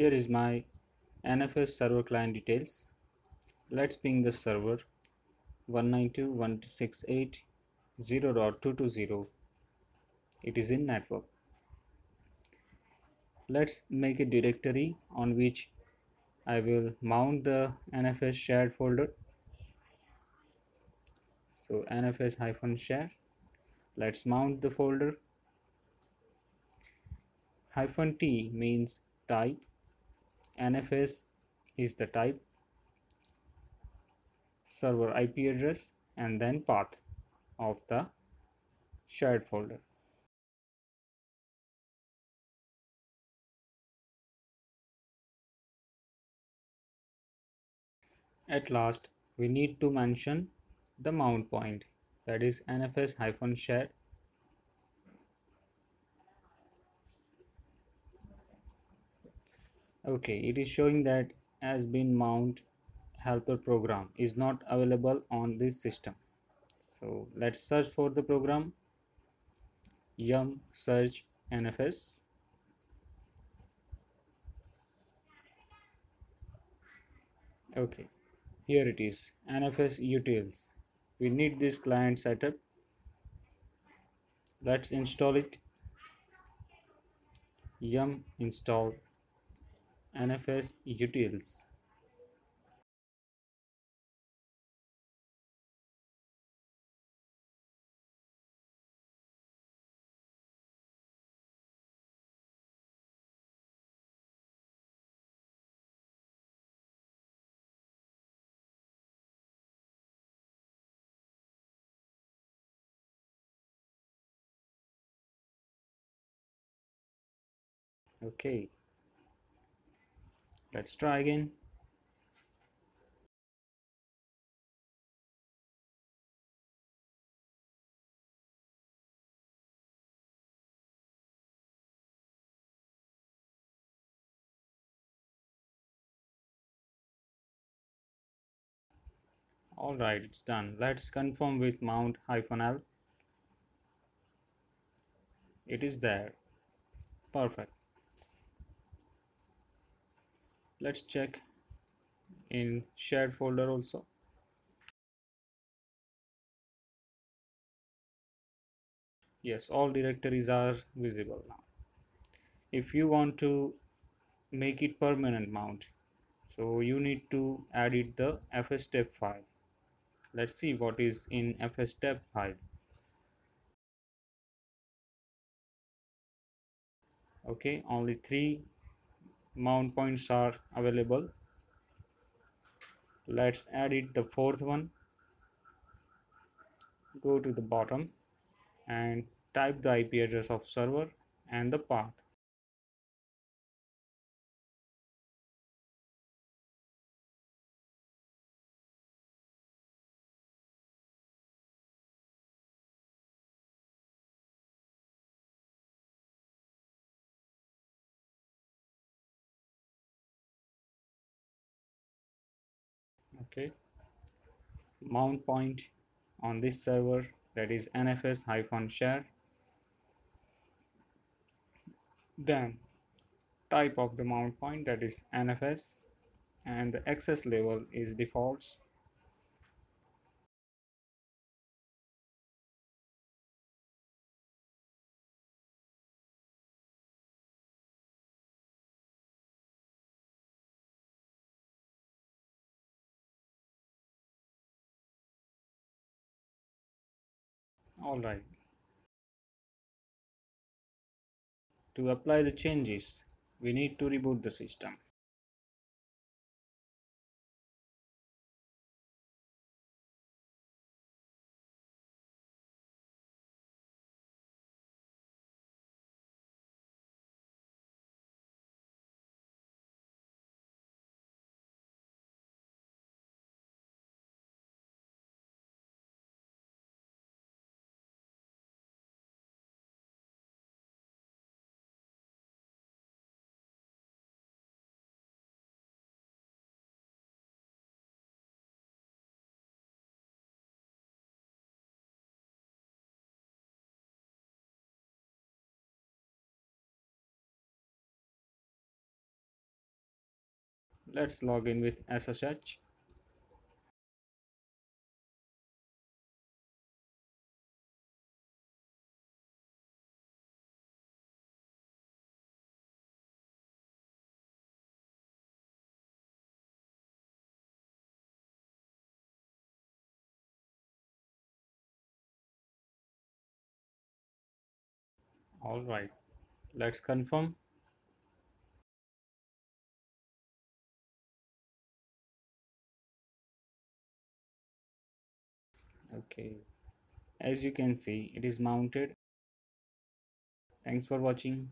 Here is my NFS server client details. Let's ping the server 192.168.0.220. It is in network. Let's make a directory on which I will mount the NFS shared folder. So NFS hyphen share. Let's mount the folder. Hyphen T means type NFS is the type, server IP address and then path of the shared folder. At last, we need to mention the mount point that is nfs hyphen share okay it is showing that has been mount helper program is not available on this system. So let's search for the program. Yum search nfs okay here it is nfs utils. We need this client setup. Let's install it. Yum install NFS utils. Okay, let's try again. Alright it's done. Let's confirm with mount hyphen l. It is there. Perfect let's check in shared folder also. Yes all directories are visible now. If you want to make it permanent mount so you need to edit the fstab file. Let's see what is in fstab file. Okay only three mount points are available. Let's edit the fourth one. Go to the bottom and type the IP address of server and the path okay. Mount point on this server that is nfs hyphen share. Then type of the mount point that is nfs and the access level is defaults all right. To apply the changes we need to reboot the system let's log in with SSH all right. Let's confirm okay. As you can see it is mounted. Thanks for watching